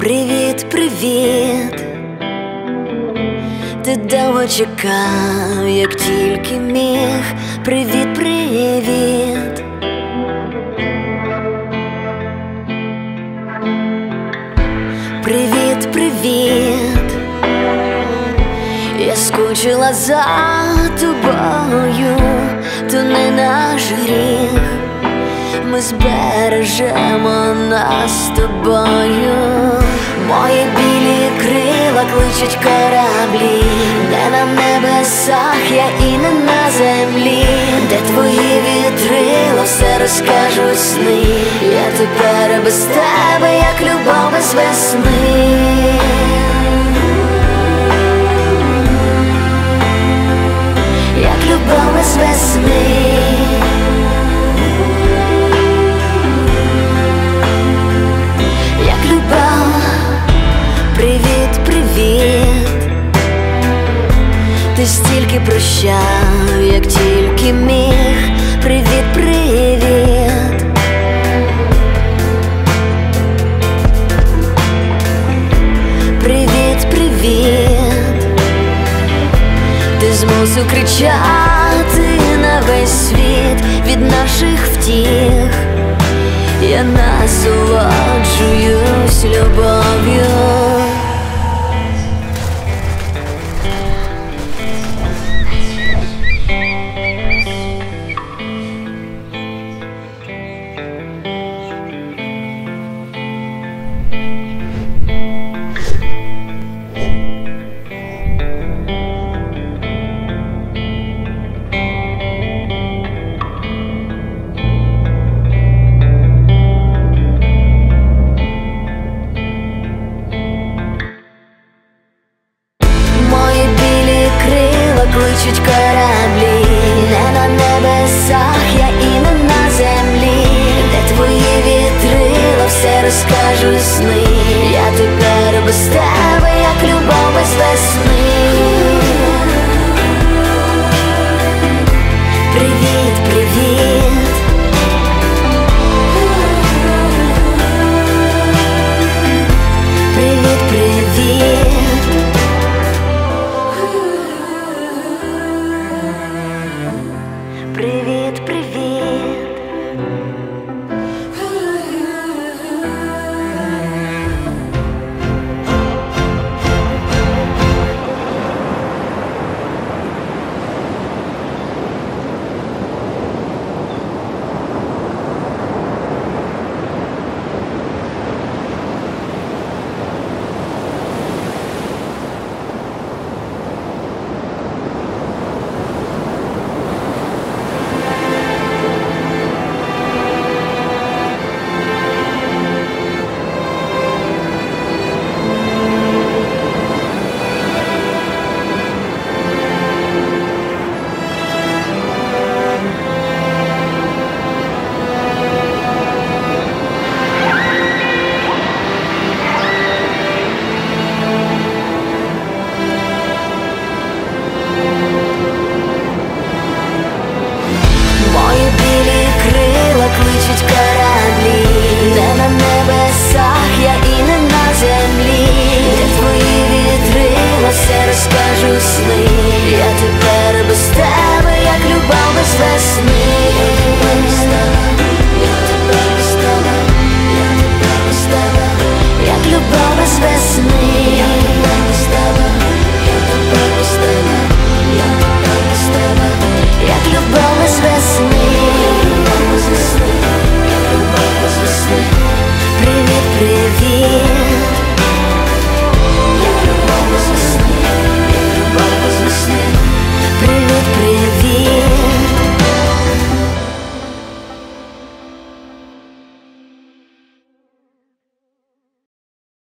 Привіт, привіт. Ти довго чекав, як тільки міг. Привіт, привіт. Привіт, привіт. Я скучила за тобою, то не наш гріх. Ми збережемо нас з тобою. Мої білі крила кличуть кораблі, де на небесах, я і не на землі, де твої вітрила все розкажуть сни. Я тепер без тебе, як любов без весни. Ти стільки прощав, як тільки міг. Привіт, привіт. Привіт, привіт. Ти змусив кричати на весь світ від наших втіх. Я насолоджуюсь любов'ю вітрила розкажу сни. Я тепер без тебе, як любов без весни.